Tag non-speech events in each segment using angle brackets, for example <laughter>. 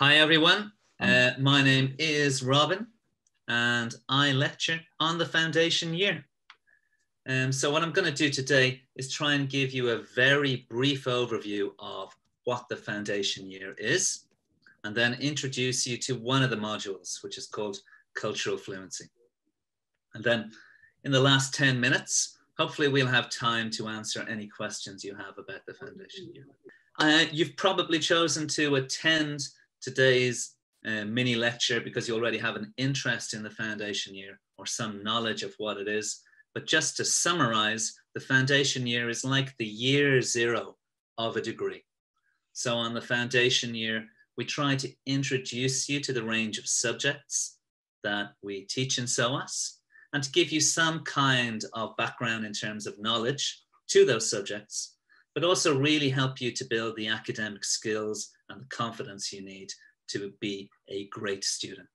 Hi, everyone. Uh, my name is Robin, and I lecture on the foundation year. Um, so, what I'm going to do today is try and give you a very brief overview of what the foundation year is, and then introduce you to one of the modules, which is called cultural fluency. And then, in the last 10 minutes, hopefully, we'll have time to answer any questions you have about the foundation year. Uh, you've probably chosen to attend today's uh, mini lecture because you already have an interest in the foundation year or some knowledge of what it is. But just to summarize, the foundation year is like the year zero of a degree. So on the foundation year, we try to introduce you to the range of subjects that we teach in SOAS and to give you some kind of background in terms of knowledge to those subjects but also really help you to build the academic skills and the confidence you need to be a great student.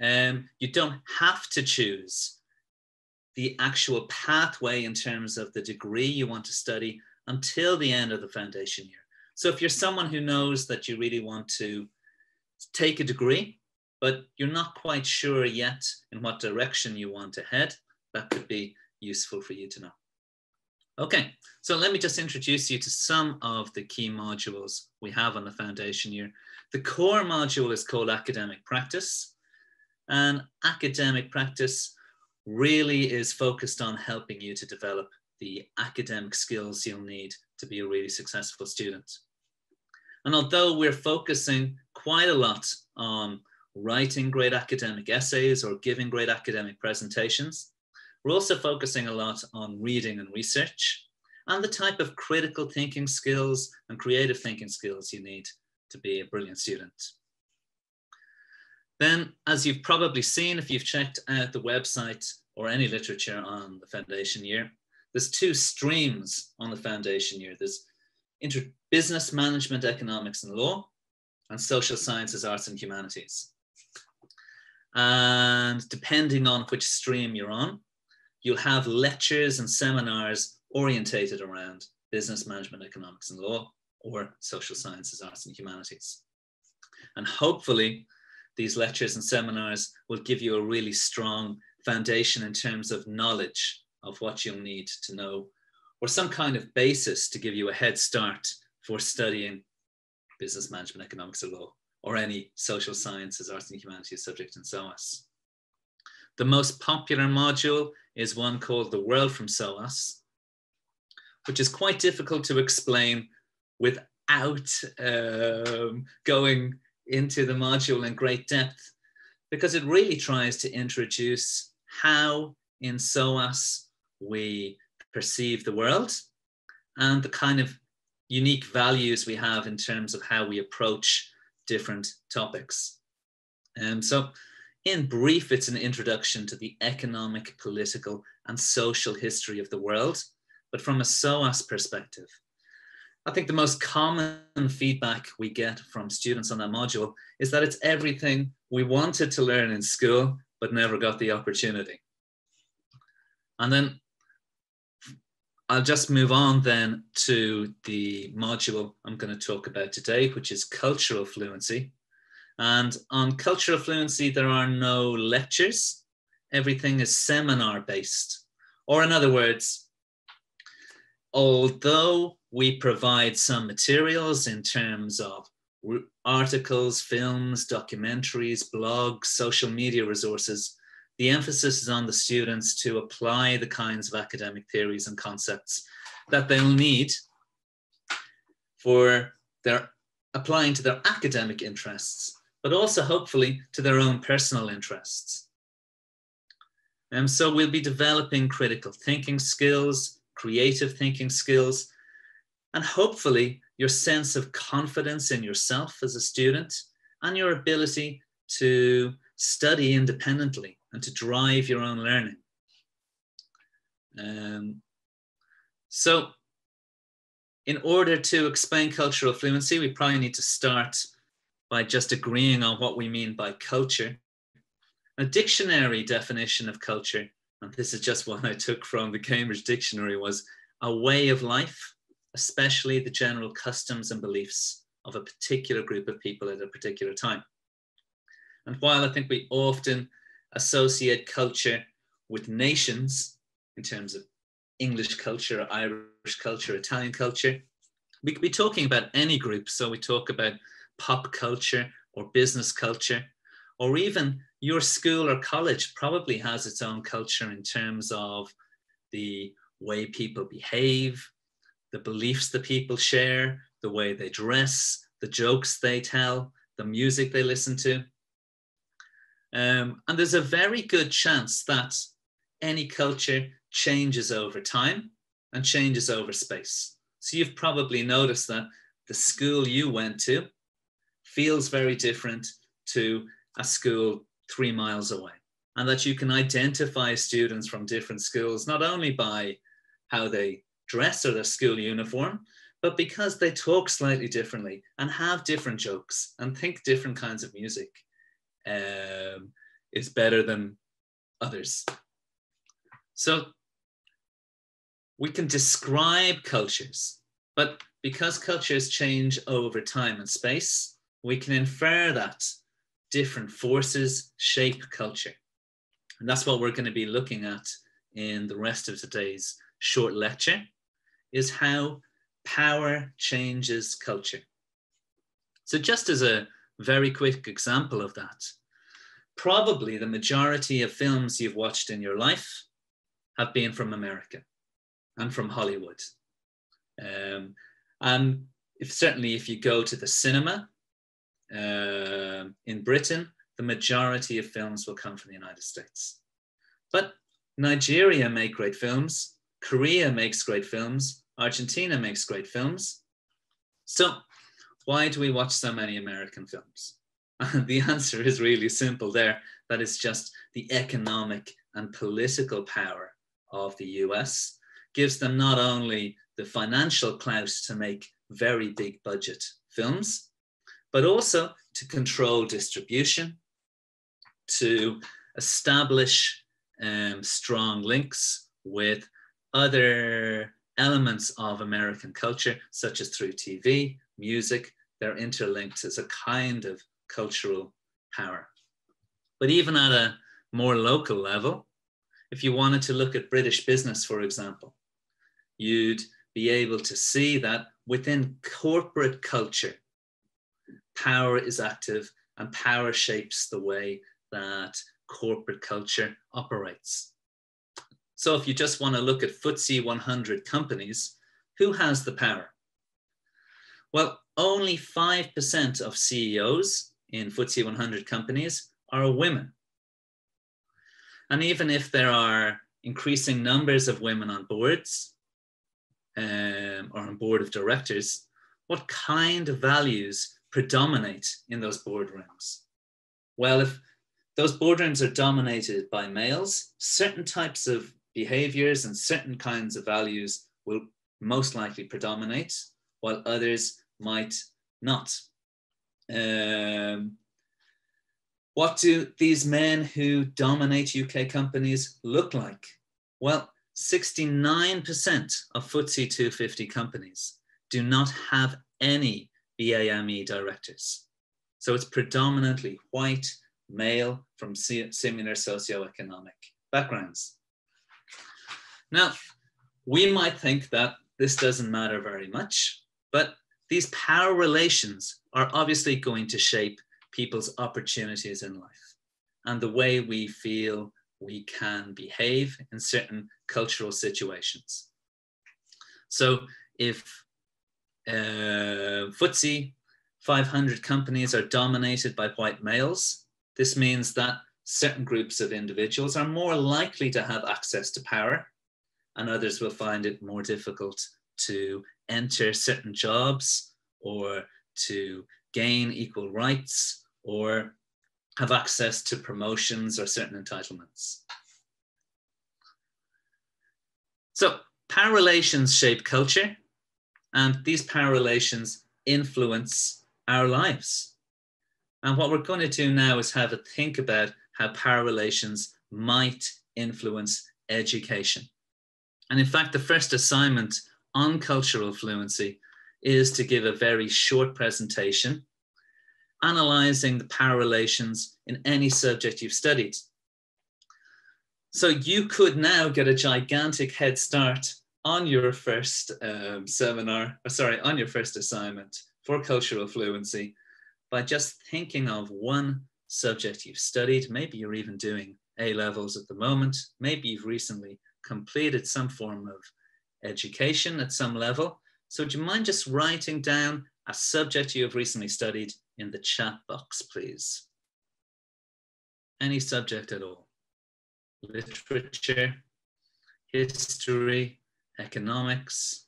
Um, you don't have to choose the actual pathway in terms of the degree you want to study until the end of the foundation year. So if you're someone who knows that you really want to take a degree, but you're not quite sure yet in what direction you want to head, that could be useful for you to know. Okay, so let me just introduce you to some of the key modules we have on the foundation year. The core module is called academic practice and academic practice really is focused on helping you to develop the academic skills you'll need to be a really successful student. And although we're focusing quite a lot on writing great academic essays or giving great academic presentations, we're also focusing a lot on reading and research and the type of critical thinking skills and creative thinking skills you need to be a brilliant student. Then, as you've probably seen if you've checked out the website or any literature on the foundation year, there's two streams on the foundation year. There's inter business management, economics and law, and social sciences, arts and humanities. And depending on which stream you're on, you'll have lectures and seminars orientated around business management, economics and law, or social sciences, arts and humanities. And hopefully these lectures and seminars will give you a really strong foundation in terms of knowledge of what you'll need to know, or some kind of basis to give you a head start for studying business management, economics and law, or any social sciences, arts and humanities subject in SOAS. The most popular module is one called The World from SOAS, which is quite difficult to explain without um, going into the module in great depth, because it really tries to introduce how in SOAS we perceive the world and the kind of unique values we have in terms of how we approach different topics. And um, so in brief, it's an introduction to the economic, political, and social history of the world, but from a SOAS perspective. I think the most common feedback we get from students on that module is that it's everything we wanted to learn in school, but never got the opportunity. And then I'll just move on then to the module I'm going to talk about today, which is cultural fluency. And on cultural fluency, there are no lectures. Everything is seminar based. Or, in other words, although we provide some materials in terms of articles, films, documentaries, blogs, social media resources, the emphasis is on the students to apply the kinds of academic theories and concepts that they'll need for their applying to their academic interests but also hopefully to their own personal interests. And so we'll be developing critical thinking skills, creative thinking skills, and hopefully your sense of confidence in yourself as a student and your ability to study independently and to drive your own learning. Um, so in order to explain cultural fluency, we probably need to start by just agreeing on what we mean by culture. A dictionary definition of culture, and this is just one I took from the Cambridge Dictionary, was a way of life, especially the general customs and beliefs of a particular group of people at a particular time. And while I think we often associate culture with nations in terms of English culture, Irish culture, Italian culture, we could be talking about any group. So we talk about pop culture or business culture, or even your school or college probably has its own culture in terms of the way people behave, the beliefs that people share, the way they dress, the jokes they tell, the music they listen to. Um, and there's a very good chance that any culture changes over time and changes over space. So you've probably noticed that the school you went to feels very different to a school three miles away. And that you can identify students from different schools, not only by how they dress or their school uniform, but because they talk slightly differently and have different jokes and think different kinds of music um, is better than others. So we can describe cultures, but because cultures change over time and space, we can infer that different forces shape culture. And that's what we're going to be looking at in the rest of today's short lecture, is how power changes culture. So just as a very quick example of that, probably the majority of films you've watched in your life have been from America and from Hollywood. Um, and if certainly if you go to the cinema uh, in Britain, the majority of films will come from the United States. But Nigeria make great films, Korea makes great films, Argentina makes great films. So why do we watch so many American films? <laughs> the answer is really simple there. That is just the economic and political power of the US gives them not only the financial clout to make very big budget films, but also to control distribution, to establish um, strong links with other elements of American culture, such as through TV, music, they're interlinked as a kind of cultural power. But even at a more local level, if you wanted to look at British business, for example, you'd be able to see that within corporate culture, power is active and power shapes the way that corporate culture operates. So if you just want to look at FTSE 100 companies, who has the power? Well, only 5% of CEOs in FTSE 100 companies are women. And even if there are increasing numbers of women on boards um, or on board of directors, what kind of values predominate in those boardrooms? Well, if those boardrooms are dominated by males, certain types of behaviors and certain kinds of values will most likely predominate, while others might not. Um, what do these men who dominate UK companies look like? Well, 69% of FTSE 250 companies do not have any BAME directors. So it's predominantly white, male from similar socioeconomic backgrounds. Now, we might think that this doesn't matter very much, but these power relations are obviously going to shape people's opportunities in life and the way we feel we can behave in certain cultural situations. So if uh, FTSE 500 companies are dominated by white males, this means that certain groups of individuals are more likely to have access to power and others will find it more difficult to enter certain jobs or to gain equal rights or have access to promotions or certain entitlements. So power relations shape culture and these power relations influence our lives. And what we're going to do now is have a think about how power relations might influence education. And in fact, the first assignment on cultural fluency is to give a very short presentation analyzing the power relations in any subject you've studied. So you could now get a gigantic head start on your first um, seminar, or sorry, on your first assignment for cultural fluency by just thinking of one subject you've studied. Maybe you're even doing A levels at the moment. Maybe you've recently completed some form of education at some level. So would you mind just writing down a subject you have recently studied in the chat box, please? Any subject at all. Literature, history, economics.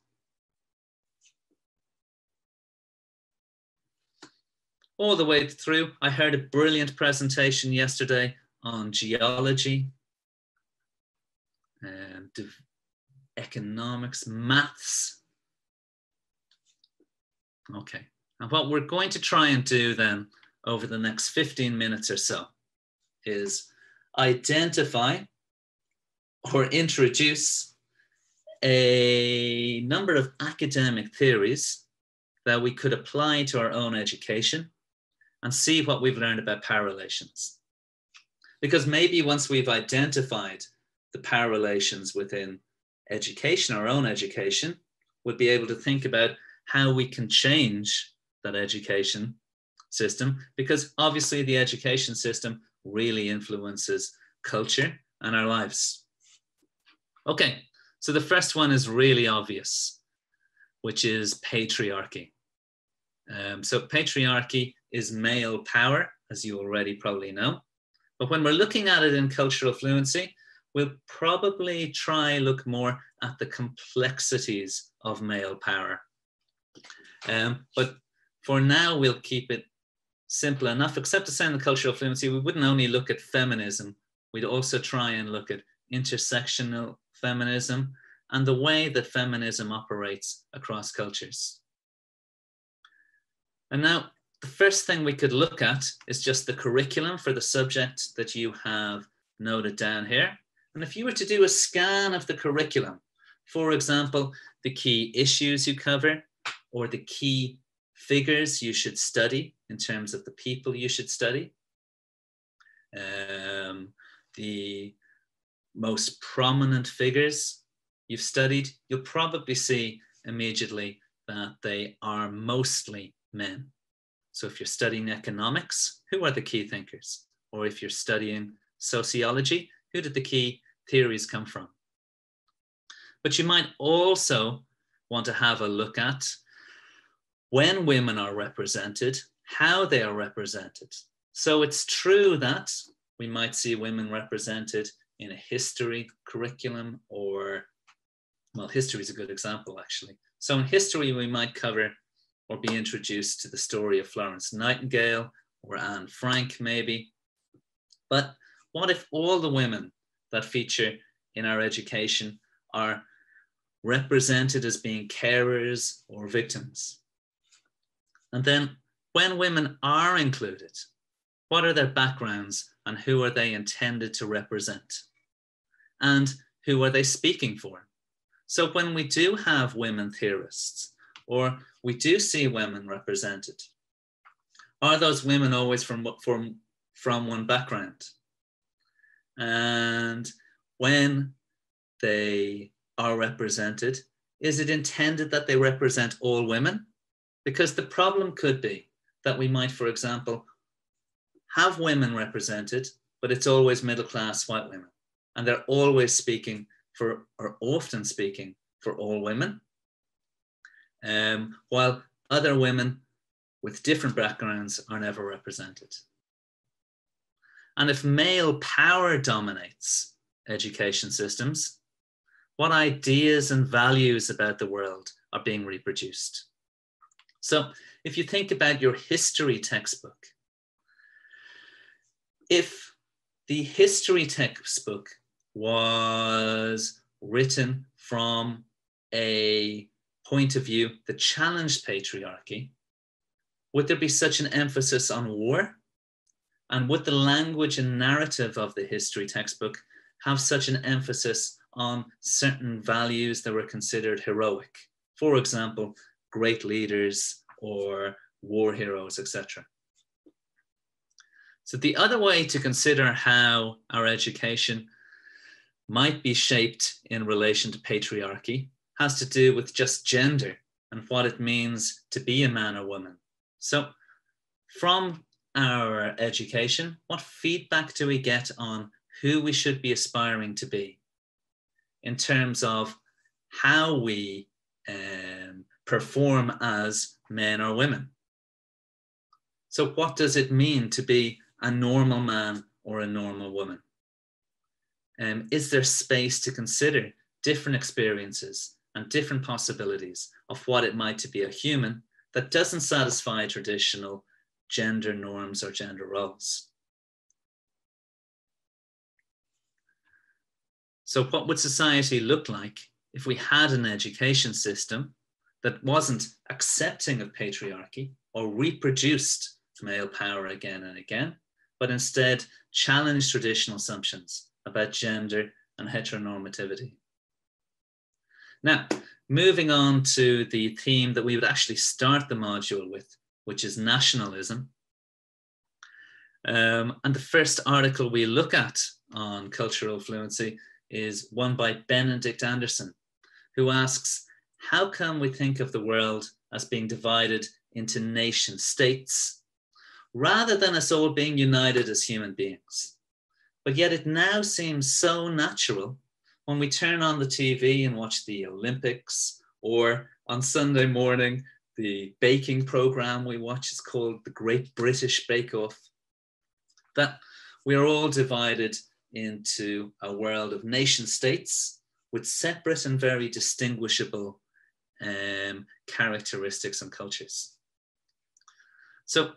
All the way through, I heard a brilliant presentation yesterday on geology, um, and economics, maths. Okay, and what we're going to try and do then over the next 15 minutes or so is identify or introduce a number of academic theories that we could apply to our own education and see what we've learned about power relations. Because maybe once we've identified the power relations within education, our own education, we'll be able to think about how we can change that education system because obviously the education system really influences culture and our lives. Okay, so the first one is really obvious, which is patriarchy. Um, so patriarchy is male power, as you already probably know. But when we're looking at it in cultural fluency, we'll probably try look more at the complexities of male power. Um, but for now, we'll keep it simple enough, except to say in the cultural fluency, we wouldn't only look at feminism, we'd also try and look at intersectional feminism and the way that feminism operates across cultures. And now, the first thing we could look at is just the curriculum for the subject that you have noted down here. And if you were to do a scan of the curriculum, for example, the key issues you cover or the key figures you should study in terms of the people you should study, um, the most prominent figures you've studied, you'll probably see immediately that they are mostly men. So if you're studying economics, who are the key thinkers? Or if you're studying sociology, who did the key theories come from? But you might also want to have a look at when women are represented, how they are represented. So it's true that we might see women represented in a history curriculum or, well, history is a good example actually. So in history, we might cover or be introduced to the story of Florence Nightingale or Anne Frank, maybe. But what if all the women that feature in our education are represented as being carers or victims? And then when women are included, what are their backgrounds and who are they intended to represent? And who are they speaking for? So when we do have women theorists, or we do see women represented. Are those women always from, from, from one background? And when they are represented, is it intended that they represent all women? Because the problem could be that we might, for example, have women represented, but it's always middle class white women. And they're always speaking for, or often speaking for all women um, while other women with different backgrounds are never represented. And if male power dominates education systems, what ideas and values about the world are being reproduced? So, if you think about your history textbook, if the history textbook was written from a point of view that challenged patriarchy, would there be such an emphasis on war? And would the language and narrative of the history textbook have such an emphasis on certain values that were considered heroic? For example, great leaders or war heroes, etc. So the other way to consider how our education might be shaped in relation to patriarchy has to do with just gender and what it means to be a man or woman. So from our education, what feedback do we get on who we should be aspiring to be in terms of how we um, perform as men or women? So, what does it mean to be a normal man or a normal woman? Um, is there space to consider different experiences and different possibilities of what it might to be a human that doesn't satisfy traditional gender norms or gender roles? So, what would society look like if we had an education system that wasn't accepting of patriarchy or reproduced male power again and again, but instead challenge traditional assumptions about gender and heteronormativity? Now, moving on to the theme that we would actually start the module with, which is nationalism. Um, and the first article we look at on cultural fluency is one by Benedict Anderson, who asks, how come we think of the world as being divided into nation states rather than us all being united as human beings? But yet it now seems so natural when we turn on the TV and watch the Olympics, or on Sunday morning, the baking program we watch is called the Great British Bake Off, that we are all divided into a world of nation states with separate and very distinguishable um, characteristics and cultures. So,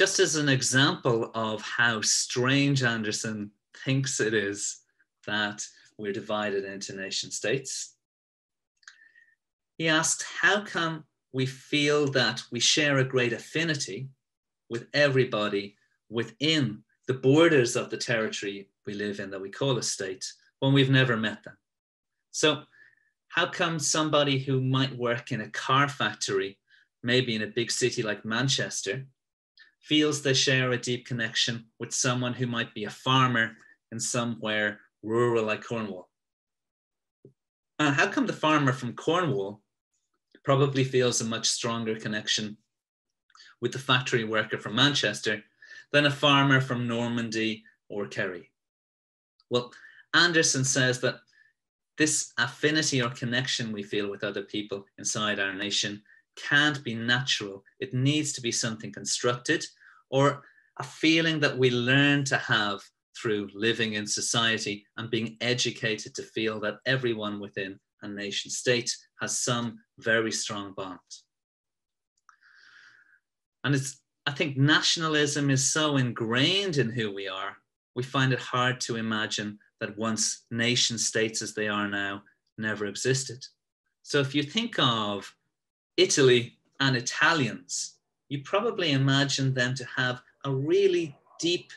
just as an example of how strange Anderson thinks it is that we're divided into nation states. He asked, how come we feel that we share a great affinity with everybody within the borders of the territory we live in that we call a state when we've never met them? So, how come somebody who might work in a car factory, maybe in a big city like Manchester, feels they share a deep connection with someone who might be a farmer in somewhere rural like Cornwall. Uh, how come the farmer from Cornwall probably feels a much stronger connection with the factory worker from Manchester than a farmer from Normandy or Kerry? Well, Anderson says that this affinity or connection we feel with other people inside our nation can't be natural. It needs to be something constructed or a feeling that we learn to have through living in society and being educated to feel that everyone within a nation state has some very strong bond. And it's, I think nationalism is so ingrained in who we are, we find it hard to imagine that once nation states as they are now never existed. So if you think of Italy and Italians, you probably imagine them to have a really deep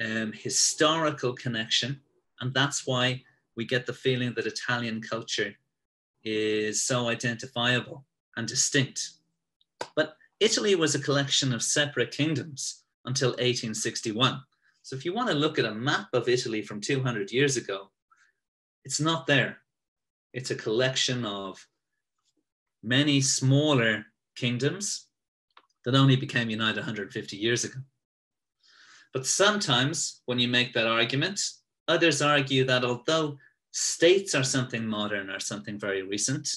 um, historical connection. And that's why we get the feeling that Italian culture is so identifiable and distinct. But Italy was a collection of separate kingdoms until 1861. So if you want to look at a map of Italy from 200 years ago, it's not there. It's a collection of many smaller kingdoms that only became united 150 years ago. But sometimes when you make that argument, others argue that although states are something modern or something very recent,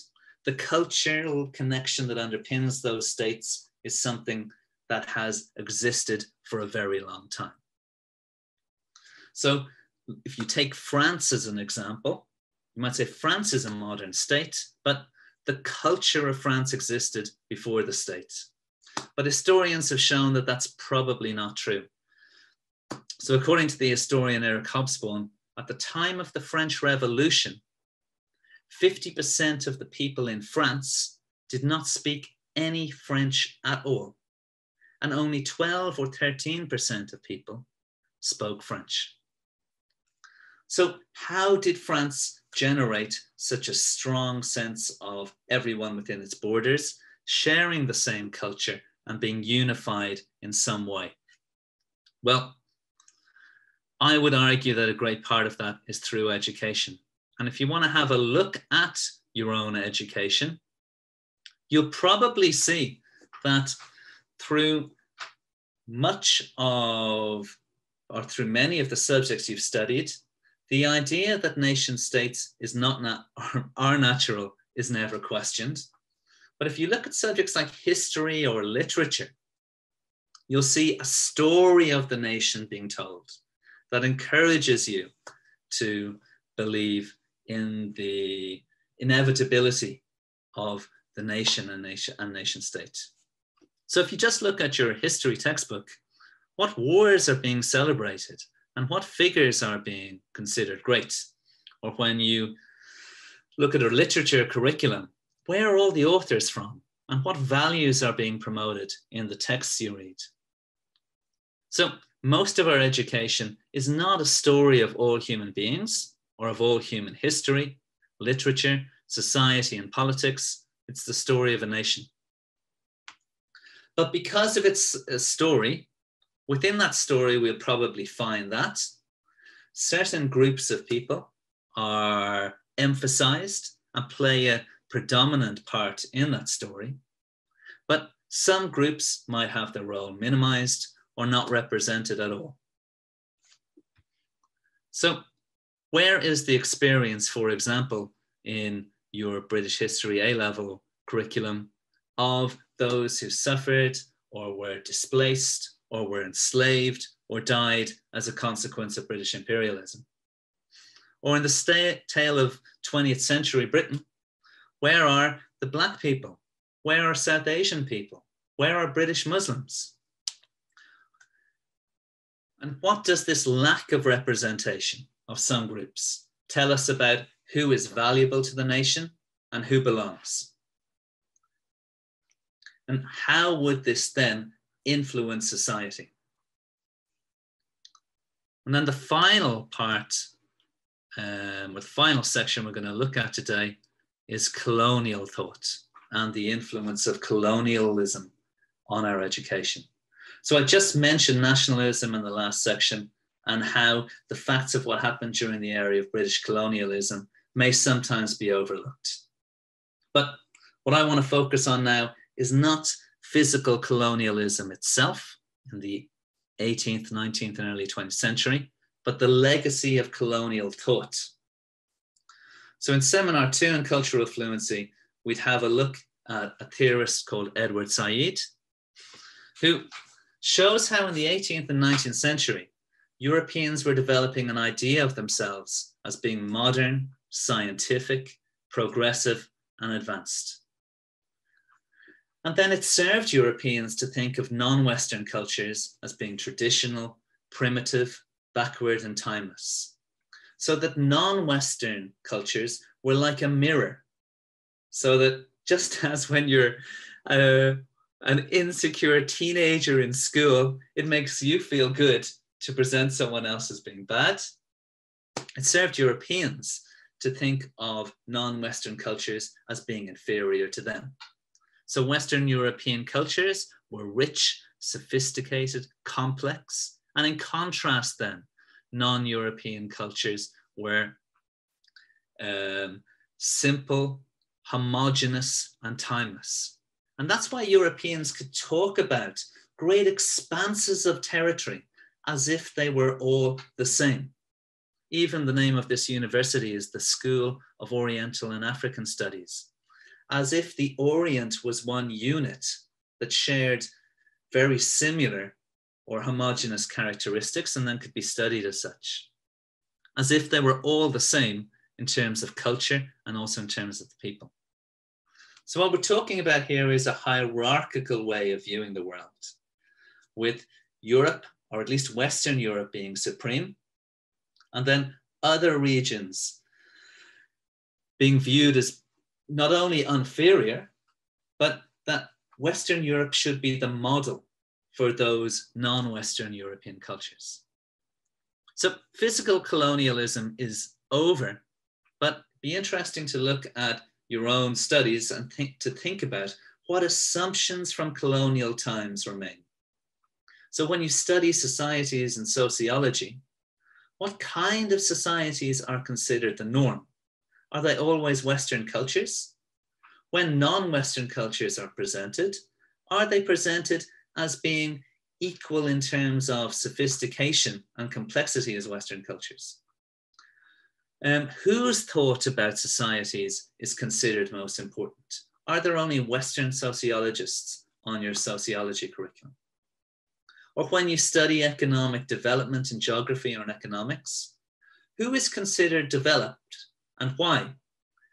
the cultural connection that underpins those states is something that has existed for a very long time. So if you take France as an example, you might say France is a modern state, but the culture of France existed before the state. But historians have shown that that's probably not true. So, according to the historian Eric Hobsbawm, at the time of the French Revolution, 50% of the people in France did not speak any French at all, and only 12 or 13% of people spoke French. So, how did France generate such a strong sense of everyone within its borders sharing the same culture and being unified in some way? Well, I would argue that a great part of that is through education. And if you want to have a look at your own education, you'll probably see that through much of, or through many of the subjects you've studied, the idea that nation states is not na- <laughs> are natural is never questioned. But if you look at subjects like history or literature, you'll see a story of the nation being told that encourages you to believe in the inevitability of the nation and nation and nation state. So if you just look at your history textbook, what wars are being celebrated and what figures are being considered great? Or when you look at a literature curriculum, where are all the authors from? And what values are being promoted in the texts you read? So most of our education is not a story of all human beings or of all human history, literature, society, and politics. It's the story of a nation. But because of its uh, story, within that story, we'll probably find that certain groups of people are emphasized and play a predominant part in that story. But some groups might have their role minimized or not represented at all. So, where is the experience, for example, in your British History A level curriculum of those who suffered or were displaced or were enslaved or died as a consequence of British imperialism? Or in the tale of 20th century Britain, where are the Black people? Where are South Asian people? Where are British Muslims? And what does this lack of representation of some groups tell us about who is valuable to the nation and who belongs? And how would this then influence society? And then the final part, um, or the final section we're going to look at today is colonial thought and the influence of colonialism on our education. So I just mentioned nationalism in the last section and how the facts of what happened during the era of British colonialism may sometimes be overlooked. But what I want to focus on now is not physical colonialism itself in the 18th, 19th, and early 20th century, but the legacy of colonial thought. So in seminar two in cultural fluency, we'd have a look at a theorist called Edward Said, who shows how in the 18th and 19th century, Europeans were developing an idea of themselves as being modern, scientific, progressive, and advanced. And then it served Europeans to think of non Western cultures as being traditional, primitive, backward, and timeless. So that non Western cultures were like a mirror. So that just <laughs> as when you're uh, an insecure teenager in school, it makes you feel good to present someone else as being bad. It served Europeans to think of non Western cultures as being inferior to them. So Western European cultures were rich, sophisticated, complex, and in contrast, then, non European cultures were um, simple, homogenous, and timeless. And that's why Europeans could talk about great expanses of territory as if they were all the same. Even the name of this university is the School of Oriental and African Studies as if the Orient was one unit that shared very similar or homogeneous characteristics and then could be studied as such, as if they were all the same in terms of culture and also in terms of the people. So, what we're talking about here is a hierarchical way of viewing the world, with Europe, or at least Western Europe, being supreme, and then other regions being viewed as not only inferior, but that Western Europe should be the model for those non Western European cultures. So physical colonialism is over, but be interesting to look at your own studies and think, to think about what assumptions from colonial times remain. So when you study societies and sociology, what kind of societies are considered the norm? Are they always Western cultures? When non-Western cultures are presented, are they presented as being equal in terms of sophistication and complexity as Western cultures? Um, whose thought about societies is considered most important? Are there only Western sociologists on your sociology curriculum? Or when you study economic development in geography or in economics, who is considered developed and why?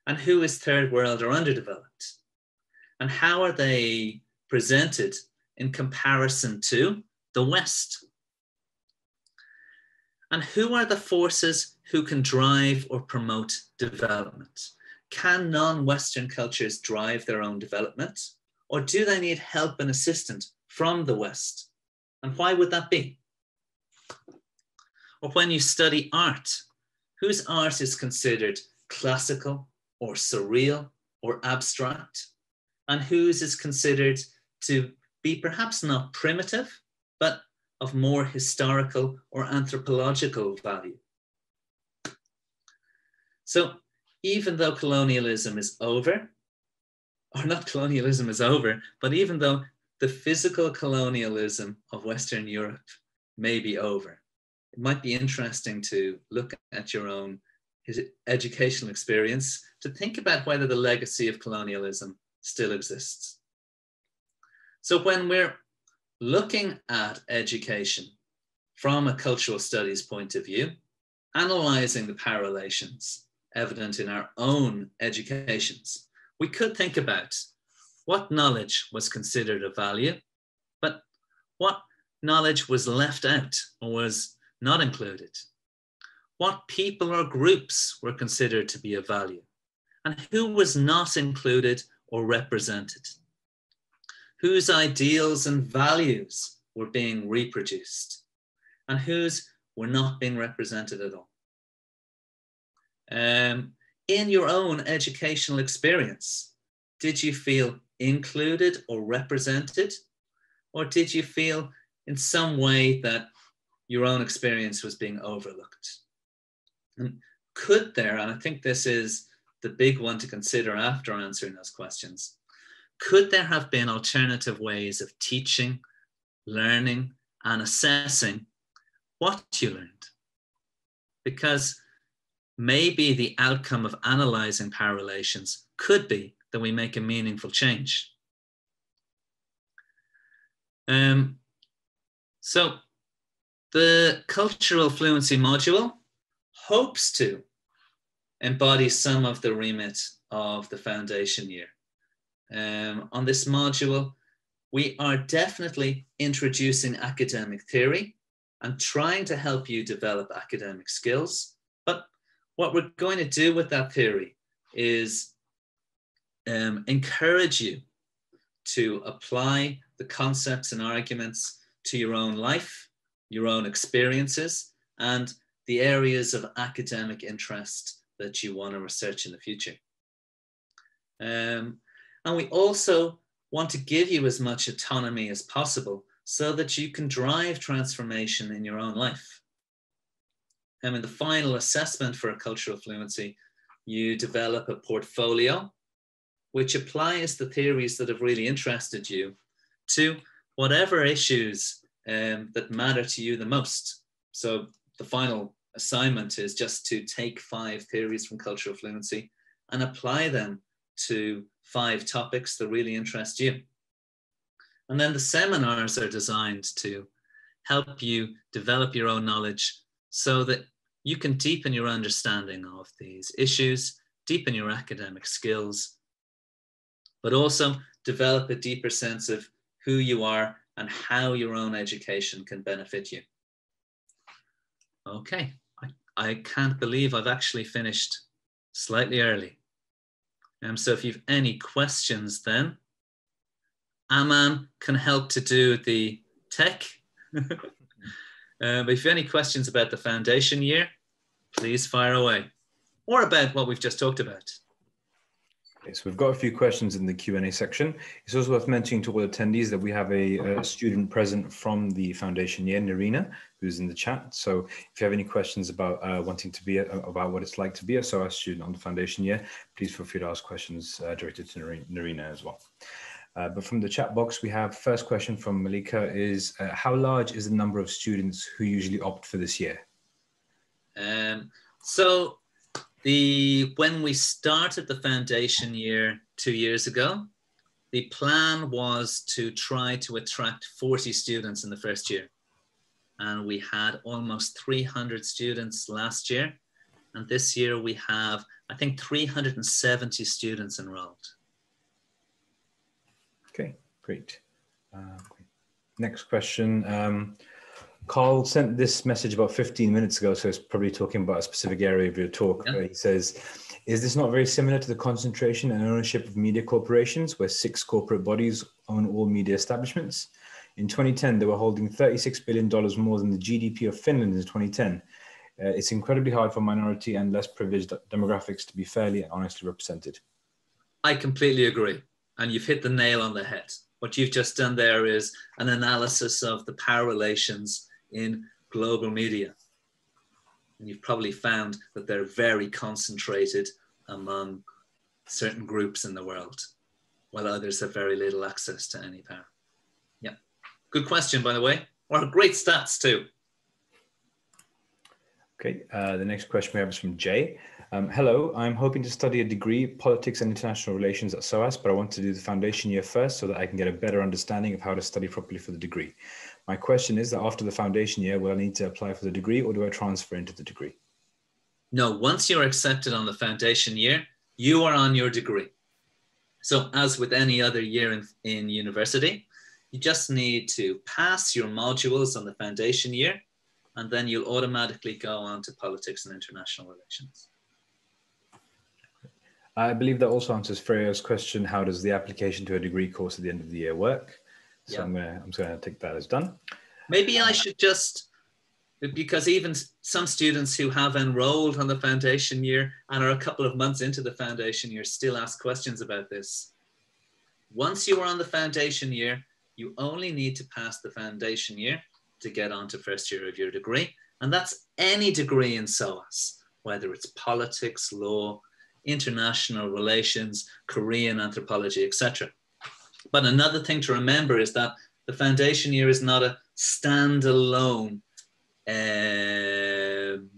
And who is third world or underdeveloped? And how are they presented in comparison to the West? And who are the forces who can drive or promote development? Can non Western cultures drive their own development? Or do they need help and assistance from the West? And why would that be? Or when you study art, whose art is considered classical or surreal or abstract? And whose is considered to be perhaps not primitive, but of more historical or anthropological value. So even though colonialism is over, or not colonialism is over, but even though the physical colonialism of Western Europe may be over, it might be interesting to look at your own educational experience to think about whether the legacy of colonialism still exists. So when we're looking at education from a cultural studies point of view, analyzing the power relations evident in our own educations, we could think about what knowledge was considered of value, but what knowledge was left out or was not included. What people or groups were considered to be of value, and who was not included or represented whose ideals and values were being reproduced and whose were not being represented at all. Um, in your own educational experience, did you feel included or represented? Or did you feel in some way that your own experience was being overlooked? And could there, and I think this is the big one to consider after answering those questions, could there have been alternative ways of teaching, learning, and assessing what you learned? Because maybe the outcome of analyzing power relations could be that we make a meaningful change. Um, so the cultural fluency module hopes to embody some of the remit of the foundation year um, on this module, we are definitely introducing academic theory and trying to help you develop academic skills. But what we're going to do with that theory is um, encourage you to apply the concepts and arguments to your own life, your own experiences, and the areas of academic interest that you want to research in the future. Um, and we also want to give you as much autonomy as possible so that you can drive transformation in your own life. And in the final assessment for a cultural fluency, you develop a portfolio which applies the theories that have really interested you to whatever issues um, that matter to you the most. So the final assignment is just to take five theories from cultural fluency and apply them to five topics that really interest you. And then the seminars are designed to help you develop your own knowledge so that you can deepen your understanding of these issues, deepen your academic skills, but also develop a deeper sense of who you are and how your own education can benefit you. Okay, I, I can't believe I've actually finished slightly early. Um, so if you've any questions then, Aman can help to do the tech. <laughs> uh, but if you have any questions about the foundation year, please fire away. Or about what we've just talked about. Okay, so we've got a few questions in the Q&A section. It's also worth mentioning to all attendees that we have a, a, student present from the foundation year, Narina, who's in the chat. So if you have any questions about uh, wanting to be, a, about what it's like to be a SOAS student on the foundation year, please feel free to ask questions uh, directed to Narina as well. Uh, but from the chat box, we have first question from Malika is, uh, how large is the number of students who usually opt for this year? Um, so the when we started the foundation year two years ago, the plan was to try to attract 40 students in the first year. And we had almost 300 students last year. And this year we have, I think, 370 students enrolled. Okay, great. Uh, next question. Um, Carl sent this message about 15 minutes ago, so it's probably talking about a specific area of your talk. Yeah. he says, Is this not very similar to the concentration and ownership of media corporations, where six corporate bodies own all media establishments? In 2010, they were holding $36 billion more than the GDP of Finland in 2010. Uh, it's incredibly hard for minority and less privileged demographics to be fairly and honestly represented. I completely agree. And you've hit the nail on the head. What you've just done there is an analysis of the power relations in global media. And you've probably found that they're very concentrated among certain groups in the world, while others have very little access to any power. Yeah. Good question, by the way. Or great stats, too. Okay. Uh, the next question we have is from Jay. Um, hello, I'm hoping to study a degree, Politics and International Relations at SOAS, but I want to do the foundation year first so that I can get a better understanding of how to study properly for the degree. My question is that after the foundation year, will I need to apply for the degree or do I transfer into the degree? No, once you're accepted on the foundation year, you are on your degree. So as with any other year in, in university, you just need to pass your modules on the foundation year, and then you'll automatically go on to politics and international relations. I believe that also answers Freya's question, how does the application to a degree course at the end of the year work? So yeah. I'm gonna I'm just gonna take that as done. Maybe I should just because even some students who have enrolled on the foundation year and are a couple of months into the foundation year still ask questions about this. Once you are on the foundation year, you only need to pass the foundation year to get onto first year of your degree. And that's any degree in SOAS, whether it's politics, law, international relations, Korean anthropology, etc. But another thing to remember is that the foundation year is not a standalone. Um,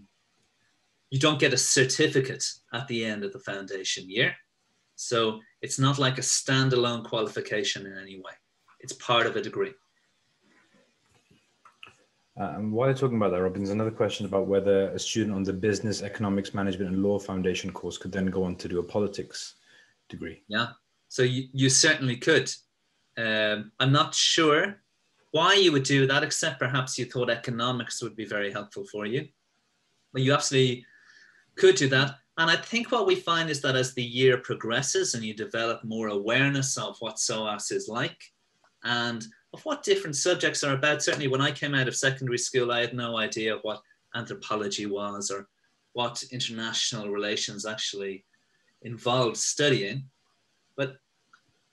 you don't get a certificate at the end of the foundation year. So it's not like a standalone qualification in any way. It's part of a degree. Uh, and while you're talking about that, Robin, there's another question about whether a student on the Business, Economics, Management and Law Foundation course could then go on to do a politics degree. Yeah, so you, you certainly could. Um, I'm not sure why you would do that, except perhaps you thought economics would be very helpful for you. But you absolutely could do that. And I think what we find is that as the year progresses and you develop more awareness of what SOAS is like and of what different subjects are about. Certainly, when I came out of secondary school, I had no idea what anthropology was or what international relations actually involved studying. But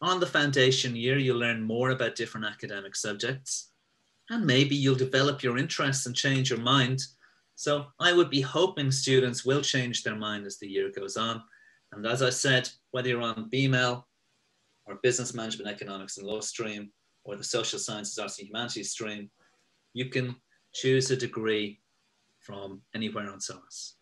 on the foundation year, you'll learn more about different academic subjects, and maybe you'll develop your interests and change your mind. So I would be hoping students will change their mind as the year goes on. And as I said, whether you're on BML or business management, economics and law stream, or the social sciences, arts and humanities stream, you can choose a degree from anywhere on SOAS.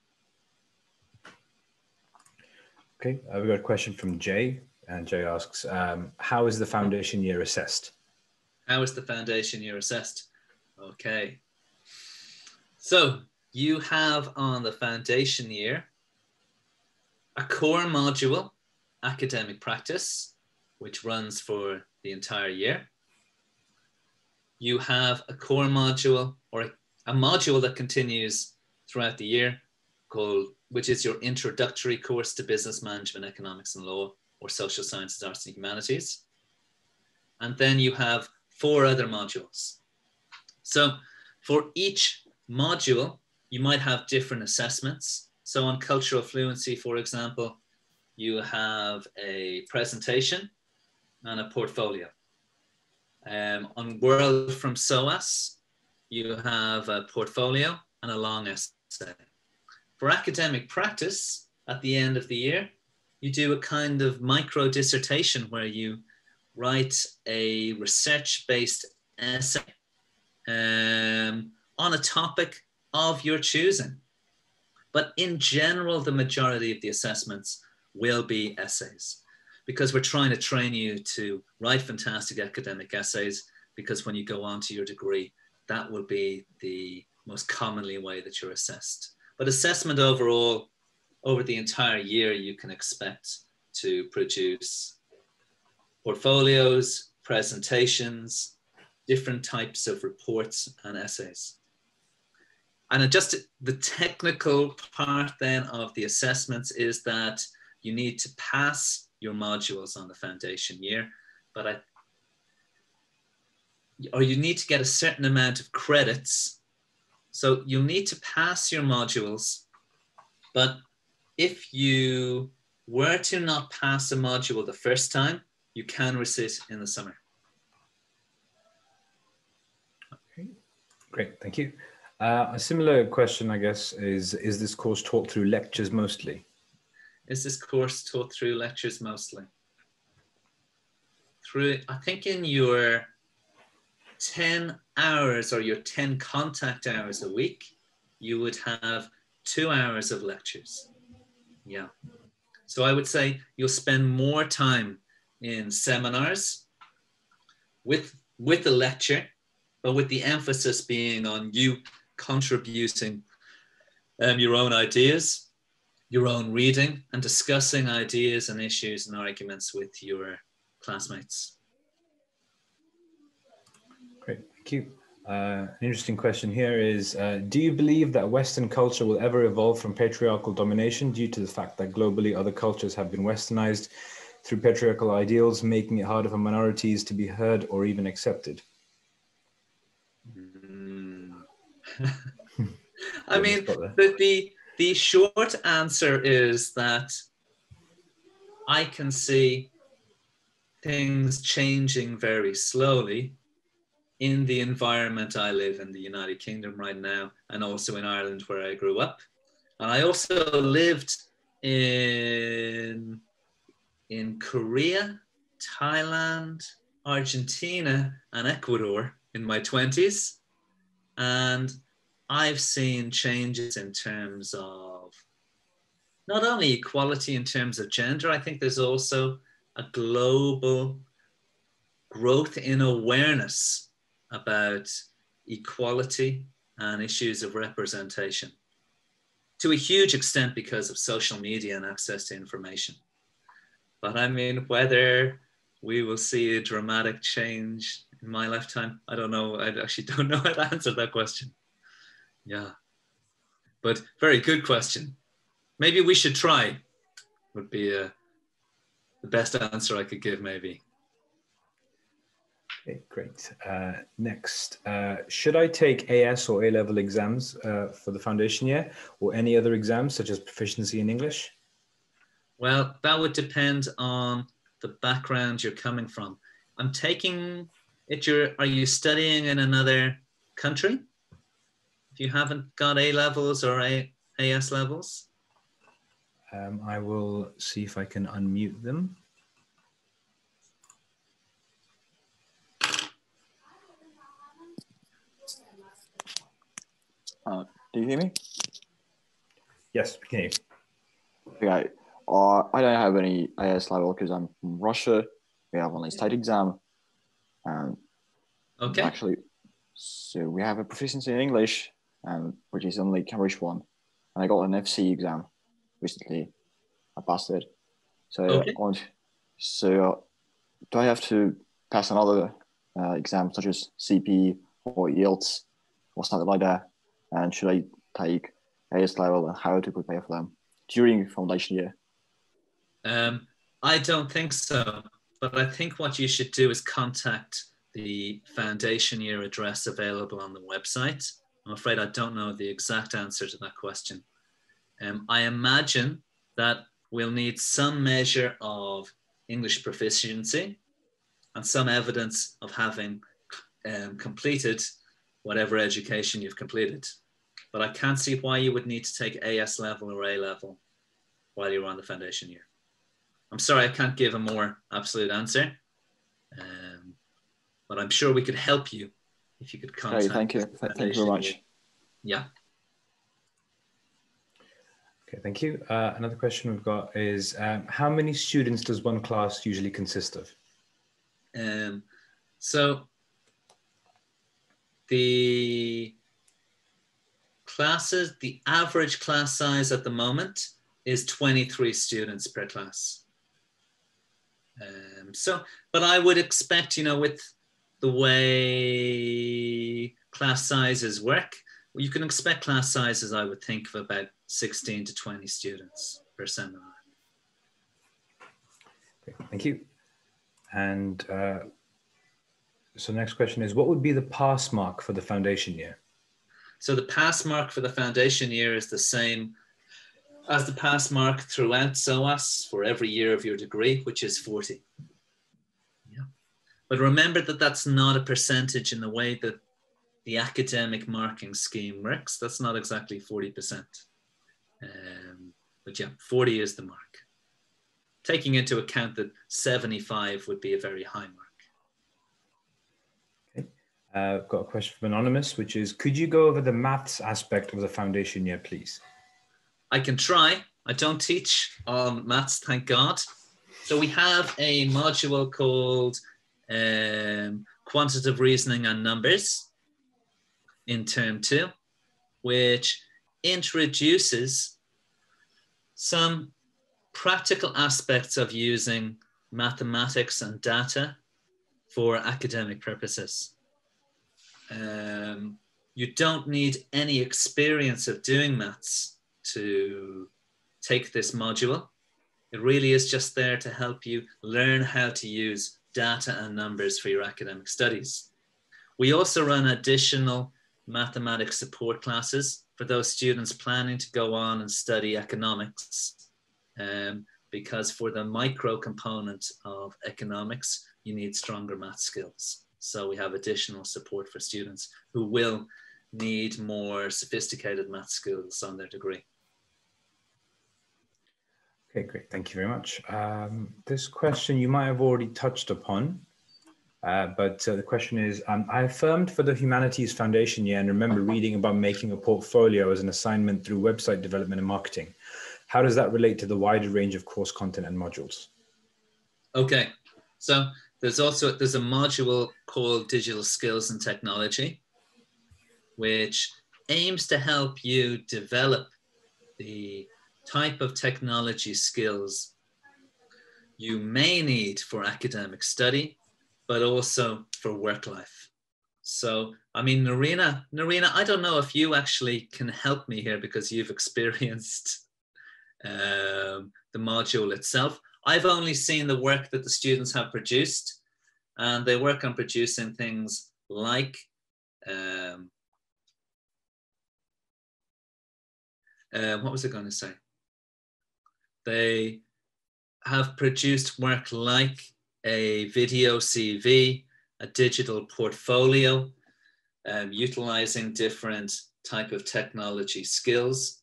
Okay, uh, we've got a question from Jay. And Jay asks, um, how is the foundation year assessed? How is the foundation year assessed? Okay. So you have on the foundation year a core module, academic practice, which runs for the entire year you have a core module or a module that continues throughout the year called, which is your introductory course to business management, economics and law, or social sciences, arts and humanities. And then you have four other modules. So for each module, you might have different assessments. So on cultural fluency, for example, you have a presentation and a portfolio. Um, on World from SOAS, you have a portfolio and a long essay. For academic practice, at the end of the year, you do a kind of micro dissertation where you write a research based essay um, on a topic of your choosing. But in general, the majority of the assessments will be essays because we're trying to train you to write fantastic academic essays because when you go on to your degree, that will be the most commonly way that you're assessed. But assessment overall, over the entire year, you can expect to produce portfolios, presentations, different types of reports and essays. And just the technical part then of the assessments is that you need to pass your modules on the foundation year, but I, or you need to get a certain amount of credits. So you'll need to pass your modules, but if you were to not pass a module the first time, you can resit in the summer. Great, thank you. Uh, a similar question, I guess, is is this course taught through lectures mostly? Is this course taught through lectures mostly? Through, I think in your 10 hours or your 10 contact hours a week, you would have two hours of lectures. Yeah. So I would say you'll spend more time in seminars with with the lecture, but with the emphasis being on you contributing um, your own ideas, your own reading, and discussing ideas and issues and arguments with your classmates. Great, thank you. Uh, an interesting question here is uh, Do you believe that Western culture will ever evolve from patriarchal domination due to the fact that globally other cultures have been westernized through patriarchal ideals, making it harder for minorities to be heard or even accepted? Mm. <laughs> <laughs> I mean, the, the, the short answer is that I can see things changing very slowly in the environment I live in the United Kingdom right now, and also in Ireland where I grew up. And I also lived in, in Korea, Thailand, Argentina, and Ecuador in my 20s. And I've seen changes in terms of not only equality in terms of gender, I think there's also a global growth in awareness about equality and issues of representation to a huge extent because of social media and access to information. But I mean, whether we will see a dramatic change in my lifetime, I don't know. I actually <laughs> don't know how to answer that question. Yeah. But very good question. Maybe we should try, would be uh, the best answer I could give, maybe. Okay, great. Uh, next, uh, should I take AS or A level exams uh, for the foundation year or any other exams such as proficiency in English? Well, that would depend on the background you're coming from. I'm taking it, you're, are you studying in another country? If you haven't got A levels or A, AS levels? Um, I will see if I can unmute them. Uh, do you hear me? Yes, we can hear you. Okay. Uh, I don't have any AS level because I'm from Russia. We have only state exam. And okay. Actually, so we have a proficiency in English, um, which is only Cambridge one. And I got an FC exam recently. I passed it. So, okay. on, so uh, do I have to pass another uh, exam such as CP or IELTS or something like that? and should I take AS level and how to prepare for them during foundation year? Um, I don't think so, but I think what you should do is contact the foundation year address available on the website. I'm afraid I don't know the exact answer to that question. Um, I imagine that we'll need some measure of English proficiency and some evidence of having um, completed whatever education you've completed. But I can't see why you would need to take AS level or A level while you're on the foundation year. I'm sorry, I can't give a more absolute answer, um, but I'm sure we could help you if you could contact. Okay, thank you. Thank you very much. Yeah. Okay, thank you. Uh, another question we've got is um, how many students does one class usually consist of? Um, so the classes, the average class size at the moment is 23 students per class. Um, so, but I would expect, you know, with the way class sizes work, you can expect class sizes, I would think, of about 16 to 20 students per seminar. Thank you. And uh, so next question is, what would be the pass mark for the foundation year? So the pass mark for the foundation year is the same as the pass mark throughout SOAS for every year of your degree, which is 40. But remember that that's not a percentage in the way that the academic marking scheme works. That's not exactly 40%. Um, but yeah, 40 is the mark. Taking into account that 75 would be a very high mark. Okay. Uh, I've got a question from Anonymous, which is, could you go over the maths aspect of the foundation year, please? I can try. I don't teach on maths, thank God. So we have a module called um, Quantitative Reasoning and Numbers in term two, which introduces some practical aspects of using mathematics and data for academic purposes. Um, you don't need any experience of doing maths to take this module. It really is just there to help you learn how to use data and numbers for your academic studies. We also run additional mathematics support classes for those students planning to go on and study economics. Um, because for the micro component of economics, you need stronger math skills. So we have additional support for students who will need more sophisticated math skills on their degree. Okay, great. Thank you very much. Um, this question you might have already touched upon, uh, but uh, the question is, um, I affirmed for the Humanities Foundation year and remember <laughs> reading about making a portfolio as an assignment through website development and marketing. How does that relate to the wider range of course content and modules? Okay, so there's also, there's a module called Digital Skills and Technology, which aims to help you develop the type of technology skills you may need for academic study but also for work life. So, I mean, Narina, Narina, I don't know if you actually can help me here because you've <laughs> experienced um, the module itself. I've only seen the work that the students have produced, and they work on producing things like um, uh, what was I going to say? They have produced work like a video CV, a digital portfolio, um, utilizing different type of technology skills.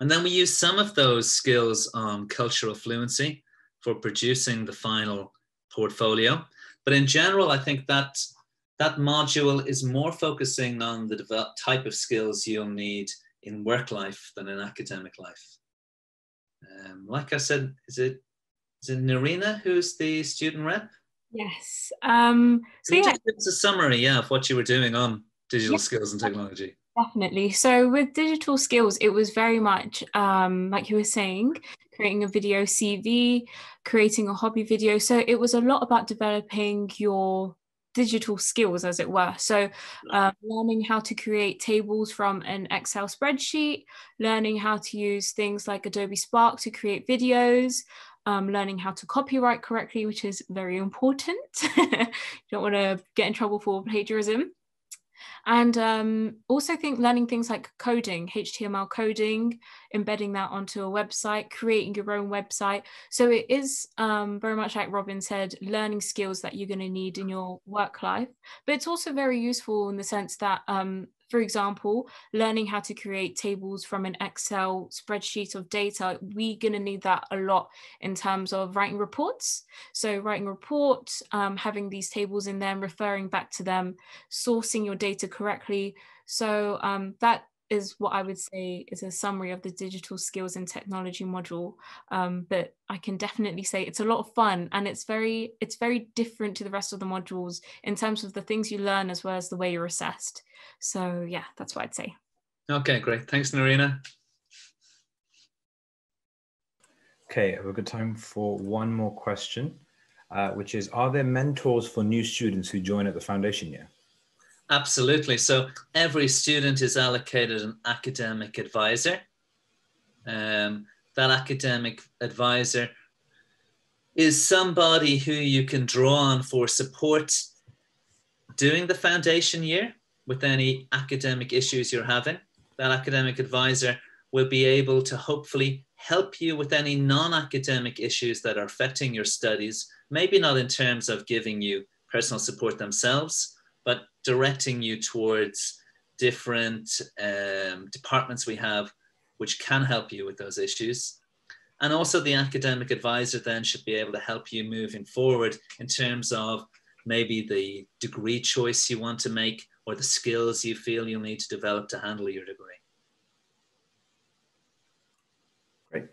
And then we use some of those skills on cultural fluency for producing the final portfolio. But in general, I think that that module is more focusing on the type of skills you'll need in work life than in academic life. Um, like I said, is it is it Narina who's the student rep? Yes. Um, so yeah, it's a summary, yeah, of what you were doing on digital yeah. skills and technology. Definitely. So with digital skills, it was very much um, like you were saying, creating a video CV, creating a hobby video. So it was a lot about developing your digital skills, as it were. So, um, learning how to create tables from an Excel spreadsheet, learning how to use things like Adobe Spark to create videos, um, learning how to copyright correctly, which is very important. <laughs> you don't want to get in trouble for plagiarism. And um, also think learning things like coding, HTML coding, embedding that onto a website, creating your own website. So it is um, very much like Robin said, learning skills that you're going to need in your work life. But it's also very useful in the sense that um, for example, learning how to create tables from an Excel spreadsheet of data, we're going to need that a lot in terms of writing reports. So, writing reports, um, having these tables in them, referring back to them, sourcing your data correctly. So, um, that is what I would say is a summary of the digital skills and technology module. Um, but I can definitely say it's a lot of fun and it's very it's very different to the rest of the modules in terms of the things you learn as well as the way you're assessed. So yeah, that's what I'd say. Okay, great. Thanks, Narina. Okay, we've got time for one more question, uh, which is, are there mentors for new students who join at the foundation year? Absolutely. So every student is allocated an academic advisor. Um, that academic advisor is somebody who you can draw on for support doing the foundation year with any academic issues you're having. That academic advisor will be able to hopefully help you with any non academic issues that are affecting your studies, maybe not in terms of giving you personal support themselves, but directing you towards different um, departments we have which can help you with those issues. And also, the academic advisor then should be able to help you moving forward in terms of maybe the degree choice you want to make or the skills you feel you'll need to develop to handle your degree. Great.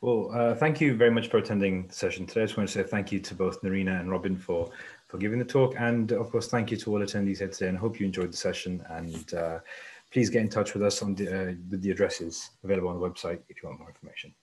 Well, uh, thank you very much for attending the session today. I just want to say thank you to both Narina and Robin for for giving the talk. And of course, thank you to all attendees here today and I hope you enjoyed the session. And uh, please get in touch with us on the, uh, with the addresses available on the website if you want more information.